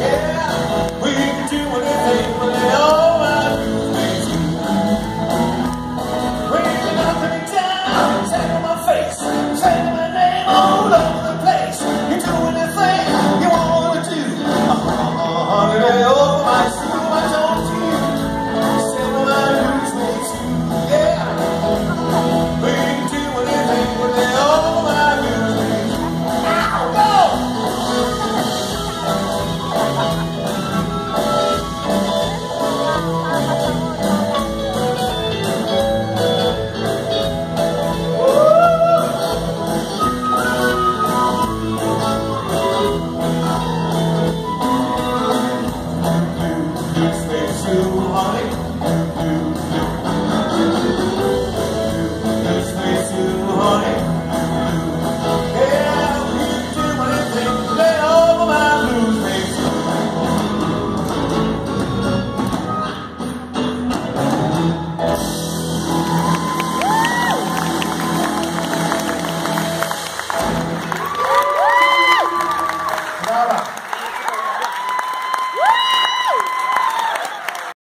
Yeah, we can do anything about.